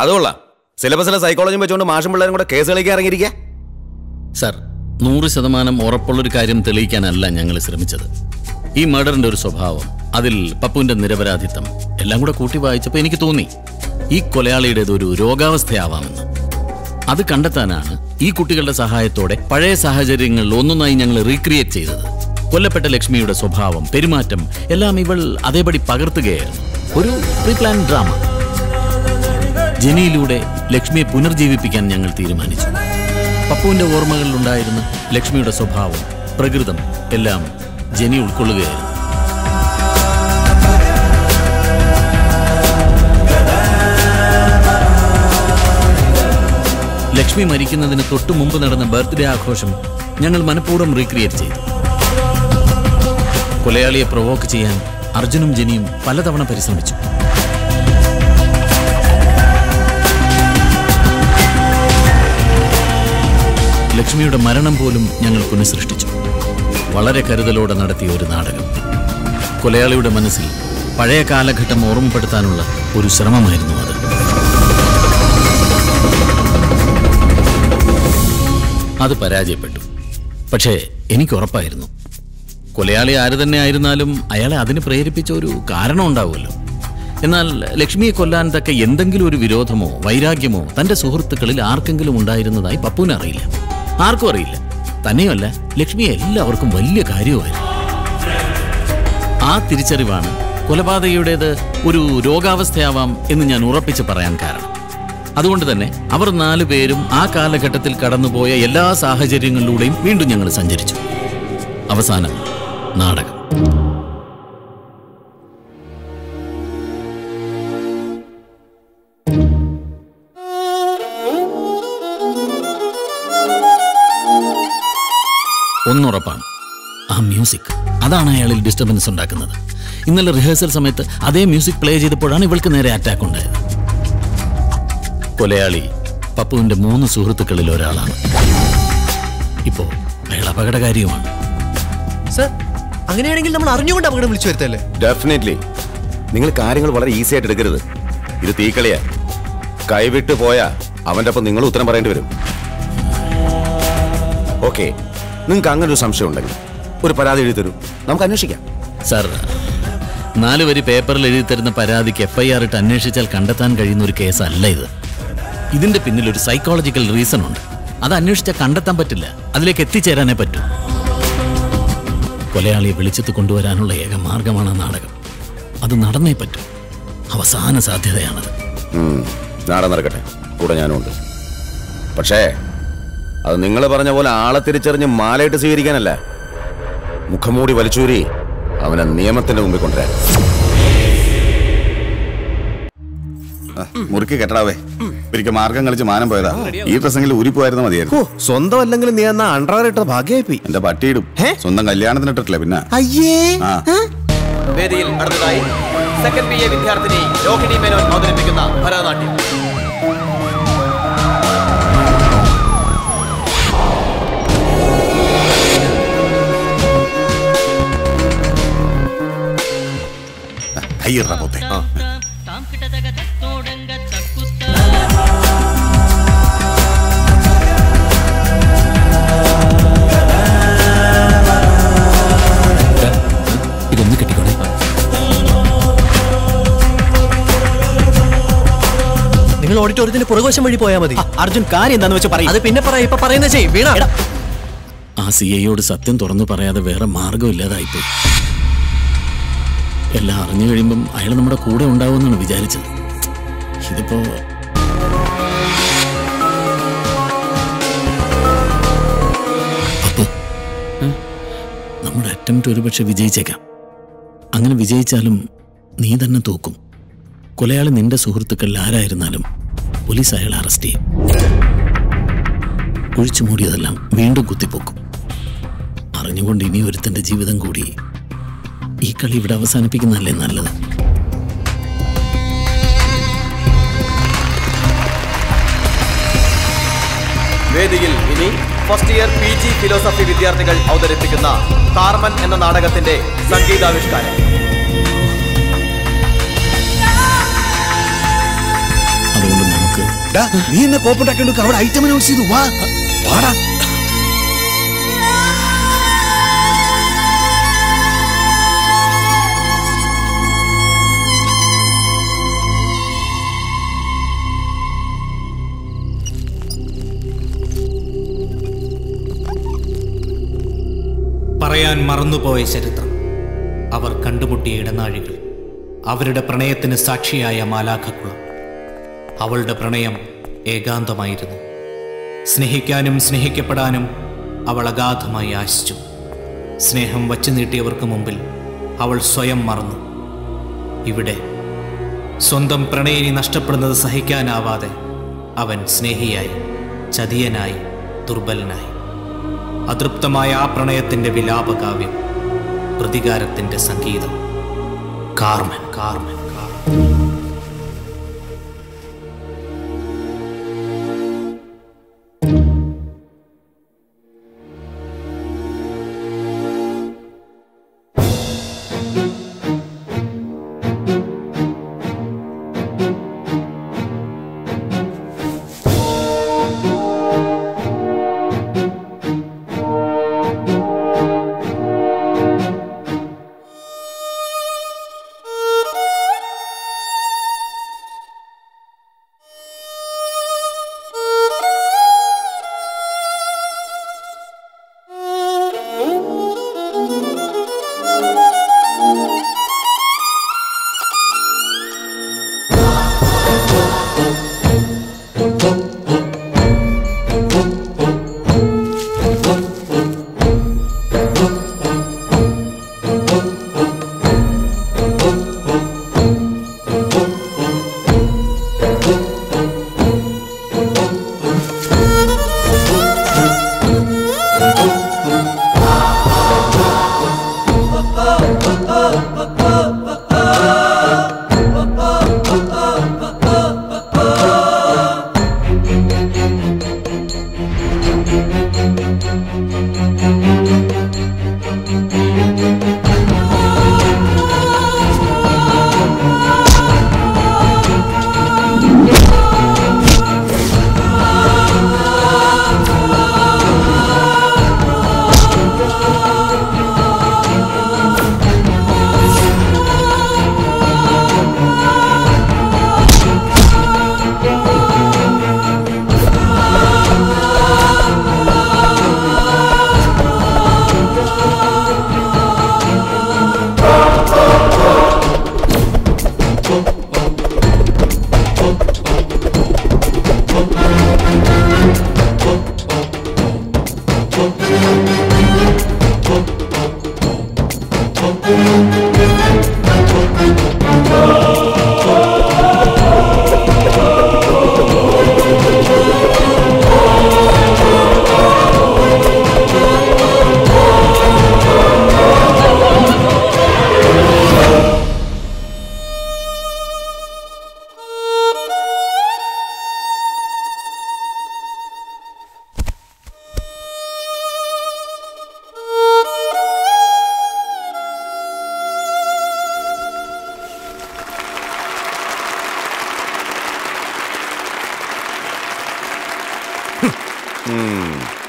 അതുകൊള്ളാം സിലബസിലെ psychology വെച്ചുകൊണ്ട് മാഷും പിള്ളേരും കൂടെ കേസ് ഇറങ്ങിയിരിക്കുക സർ നൂറ് ശതമാനം ഉറപ്പുള്ളൊരു കാര്യം തെളിയിക്കാനല്ല ഞങ്ങൾ ശ്രമിച്ചത്. ഈ മർഡറിന്റെ ഒരു സ്വഭാവം അതിൽ പപ്പുവിന്റെ നിരപരാധിത്വം എല്ലാം കൂടെ കൂട്ടി വായിച്ചപ്പോൾ എനിക്ക് തോന്നി. ഈ കൊലയാളിയുടേത് ഒരു രോഗാവസ്ഥയാവാമെന്ന്. അത് കണ്ടെത്താനാണ് ഈ കുട്ടികളുടെ സഹായത്തോടെ പഴയ സാഹചര്യങ്ങളിൽ ഒന്നൊന്നായി ഞങ്ങൾ റീക്രിയേറ്റ് ചെയ്തത്. കൊല്ലപ്പെട്ട ലക്ഷ്മിയുടെ സ്വഭാവം പെരുമാറ്റം എല്ലാം ഇവൾ അതേപടി പകർത്തുകയായിരുന്നു. ഒരു പ്രീ പ്ലാൻ ഡ്രാമ ജനിയിലൂടെ ലക്ഷ്മിയെ പുനർജീവിപ്പിക്കാൻ ഞങ്ങൾ തീരുമാനിച്ചു. പപ്പുവിന്റെ ഓർമ്മകളിലുണ്ടായിരുന്ന ലക്ഷ്മിയുടെ സ്വഭാവം പ്രകൃതം എല്ലാം ജനി ഉൾക്കൊള്ളുകയായിരുന്നു. ലക്ഷ്മി മരിക്കുന്നതിന് തൊട്ടു മുമ്പ് നടന്ന ബർത്ത്ഡേ ആഘോഷം ഞങ്ങൾ മനഃപൂർവം റീക്രിയേറ്റ് ചെയ്തു. കൊലയാളിയെ പ്രൊവോക്ക് ചെയ്യാൻ അർജുനും ജനിയും പലതവണ പരിശ്രമിച്ചു. ലക്ഷ്മിയുടെ മരണം പോലും ഞങ്ങൾ പുനഃസൃഷ്ടിച്ചു. വളരെ കരുതലോടെ നടത്തിയ ഒരു നാടകം. കൊലയാളിയുടെ മനസ്സിൽ പഴയ കാലഘട്ടം ഓർമ്മപ്പെടുത്താനുള്ള ഒരു ശ്രമമായിരുന്നു അത്. അത് പരാജയപ്പെട്ടു. പക്ഷേ എനിക്ക് ഉറപ്പായിരുന്നു. കൊലയാളി ആര് തന്നെ ആയിരുന്നാലും അയാളെ അതിന് പ്രേരിപ്പിച്ച ഒരു കാരണം ഉണ്ടാവുമല്ലോ. എന്നാൽ ലക്ഷ്മിയെ കൊല്ലാൻ തക്ക എന്തെങ്കിലും ഒരു വിരോധമോ വൈരാഗ്യമോ തന്റെ സുഹൃത്തുക്കളിൽ ആർക്കെങ്കിലും ഉണ്ടായിരുന്നതായി പപ്പുവിന് അറിയില്ല. ആർക്കും അറിയില്ല. തന്നെയല്ല ലക്ഷ്മി എല്ലാവർക്കും വലിയ കാര്യമായിരുന്നു. ആ തിരിച്ചറിവാണ് കൊലപാതകയുടേത് ഒരു രോഗാവസ്ഥയാവാം എന്ന് ഞാൻ ഉറപ്പിച്ച് പറയാൻ കാരണം. അതുകൊണ്ട് തന്നെ അവർ നാലു പേരും ആ കാലഘട്ടത്തിൽ കടന്നുപോയ എല്ലാ സാഹചര്യങ്ങളിലൂടെയും വീണ്ടും ഞങ്ങൾ സഞ്ചരിച്ചു. അവസാനം നാടകം. ഒന്നുറപ്പാണ്. ആ മ്യൂസിക് അതാണ് അയാളിൽ ഡിസ്റ്റർബൻസ് ഉണ്ടാക്കുന്നത്. ഇന്നലെ റിഹേഴ്സൽ സമയത്ത് അതേ മ്യൂസിക് പ്ലേ ചെയ്തപ്പോഴാണ് ഇവൾക്ക് നേരെ അറ്റാക്ക് ഉണ്ടായത്. കൊലയാളി പപ്പുവിന്റെ മൂന്ന് സുഹൃത്തുക്കളിൽ ഒരാളാണ്. ഇപ്പോ അയാൾ അപകടകാരിയുമാണ്. സർ അങ്ങനെയാണെങ്കിൽ നമ്മൾ അറിഞ്ഞുകൊണ്ട് അപകടം വിളിച്ചു വരുത്തല്ലേ? ഡെഫിനറ്റ്ലി നിങ്ങൾ കാര്യങ്ങൾ വളരെ ഈസി ആയിട്ട് എടുക്കരുത്. ഇത് തീക്കളിയാ. കൈവിട്ട് പോയാ അവന്റെ ഒപ്പം നിങ്ങൾ ഉത്തരം പറയേണ്ടി വരും. ഓക്കെ നിങ്ങൾക്ക് അങ്ങനെ ഒരു സംശയം ഉണ്ടെങ്കിൽ ഒരു പരാതി എഴുതി തരൂ. നമുക്ക് അന്വേഷിക്കാം. സാർ നാല് വരി പേപ്പറിൽ എഴുതി തരുന്ന പരാതിക്ക് എഫ് ഐ ആർ ഇട്ട് അന്വേഷിച്ചാൽ കണ്ടെത്താൻ കഴിയുന്ന ഒരു കേസല്ല ഇത്. ഇതിന്റെ പിന്നിൽ ഒരു സൈക്കോളജിക്കൽ റീസൺ ഉണ്ട്. അത് അന്വേഷിച്ചാൽ കണ്ടെത്താൻ പറ്റില്ല. അതിലേക്ക് എത്തിച്ചേരാനേ പറ്റൂ. കൊലയാളിയെ വെളിച്ചത്ത് കൊണ്ടുവരാനുള്ള ഏക മാർഗമാണ് നാടകം. അത് നടന്നേ പറ്റൂ. അവസാന സാധ്യതയാണത്. നാടൻ നടക്കട്ടെ. കൂടെ ഞാനുണ്ട് പക്ഷേ അത് നിങ്ങൾ പറഞ്ഞ പോലെ ആളെ തിരിച്ചറിഞ്ഞ് മാലയിട്ട് സ്വീകരിക്കാനല്ല. മുഖംമൂടി വലിച്ചൂരി അവനെ നിയമത്തിന്റെ മുമ്പിൽ കൊണ്ടുവരാൻ. മുറുക്കി കെട്ടടാവേ. ഒരിക്കൽ മാർഗം കളിച്ച് മാനം പോയതാ. ഈ പ്രസംഗിൽ ഊരിപ്പോയായിരുന്നു മതിയായിരുന്നു. സ്വന്തം അല്ലെങ്കിൽ നീ എന്നാ അണ്ടർവെയർ ഇട്ടത് ഭാഗ്യമായി പോയി എന്റെ പട്ടിയിടും സ്വന്തം കല്യാണത്തിന് ഇട്ടിട്ടില്ല പിന്നെ? അയ്യേ. വേദിയിൽ അടുത്തതായി സെക്കൻഡ് ബി എ വിദ്യാർത്ഥിനി രോഹിണി മേനോൻ അവതരിപ്പിക്കുന്ന ഭരതനാട്യം. കയ്യിറ പോത്തെ. ഇതൊന്ന് കിട്ടിക്കോണേ നിങ്ങൾ ഓഡിറ്റോറിയത്തിന്റെ പുറകുവശം വഴി പോയാൽ മതി. അർജുൻ കാര്യം എന്താന്ന് വെച്ച് പറയും. അത് പിന്നെ പറയാം. ഇപ്പൊ പറയുന്ന ചെയ്യും. വീണ. ആ സി ഐയോട് സത്യം തുറന്നു പറയാതെ വേറെ മാർഗമില്ലാതായിപ്പോയി എല്ലാം അറിഞ്ഞു കഴിയുമ്പം അയാൾ നമ്മുടെ കൂടെ ഉണ്ടാവുമെന്നാണ് വിചാരിച്ചത്. ഇതിപ്പോ? നമ്മുടെ അറ്റംപ്റ്റ് ഒരുപക്ഷെ വിജയിച്ചേക്കാം. അങ്ങനെ വിജയിച്ചാലും നീ തന്നെ തോക്കും. കൊലയാളി നിന്റെ സുഹൃത്തുക്കളിൽ ആരായിരുന്നാലും പോലീസ് അയാളെ അറസ്റ്റ് ചെയ്യും. ഒഴിച്ചു മൂടിയതെല്ലാം വീണ്ടും കുത്തിപ്പോക്കും. അറിഞ്ഞുകൊണ്ട് ഇനി ഒരുത്തന്റെ ജീവിതം കൂടി ഈ കളി ഇവിടെ അവസാനിപ്പിക്കുന്നതല്ലേ നല്ലത്? വേദിയിൽ ഇനി first year P G philosophy വിദ്യാർത്ഥികൾ അവതരിപ്പിക്കുന്ന കാർമൻ എന്ന നാടകത്തിന്റെ സംഗീതാവിഷ്കാരം. അതുകൊണ്ട് നമുക്ക് നീ എന്നെ കോപ്പട്ടാക്കി അവിടെ ഐറ്റം അനൗൺസ് ചെയ്തു. വാ വാടാ. പറയാൻ മറന്നുപോയ ചരിത്രം. അവർ കണ്ടുമുട്ടിയ ഇടനാഴികൾ അവരുടെ പ്രണയത്തിന് സാക്ഷിയായ മാലാഖക്കുളം. അവളുടെ പ്രണയം ഏകാന്തമായിരുന്നു. സ്നേഹിക്കാനും സ്നേഹിക്കപ്പെടാനും അവൾ അഗാധമായി ആശിച്ചു. സ്നേഹം വച്ചു നീട്ടിയവർക്ക് മുമ്പിൽ അവൾ സ്വയം മറന്നു. ഇവിടെ സ്വന്തം പ്രണയിനി നഷ്ടപ്പെടുന്നത് സഹിക്കാനാവാതെ അവൻ സ്നേഹിയായി ചതിയനായി ദുർബലനായി. അതൃപ്തമായ ആ പ്രണയത്തിന്റെ വിലാപകാവ്യം പ്രതികാരത്തിന്റെ സംഗീതം. Carmen Carmen Carmen. 嗯。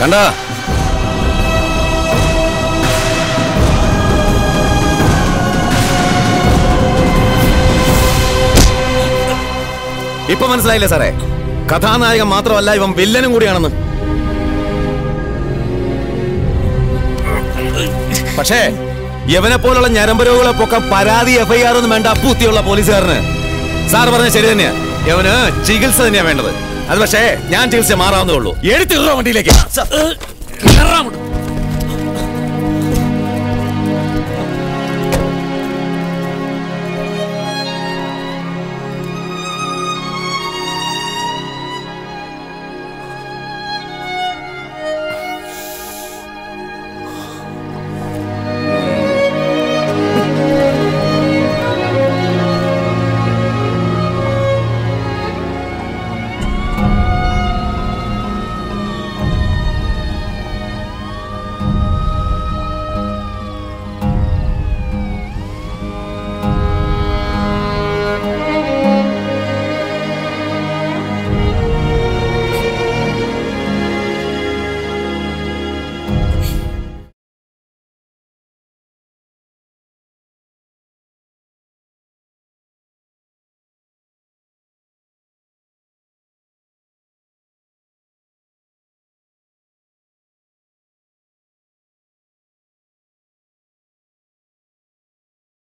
കണ്ടാ? ഇപ്പൊ മനസ്സിലായില്ലേ സാറേ? കഥാനായകൻ മാത്രമല്ല ഇവൻ വില്ലനും കൂടിയാണെന്ന്. പക്ഷേ യവനെ പോലുള്ള ഞരമ്പരോഗങ്ങളെ പൊക്കാൻ പരാതി എഫ്ഐആർ ഒന്നും വേണ്ട പൂത്തിയുള്ള പോലീസുകാരന്. സാർ പറഞ്ഞ ശരി തന്നെയാ. യവന് ചികിത്സ തന്നെയാ വേണ്ടത്. അത് പക്ഷേ ഞാൻ ചികിത്സ മാറാവുന്നേ ഉള്ളൂ. എടുത്തിടോ വണ്ടിയിലേക്ക്.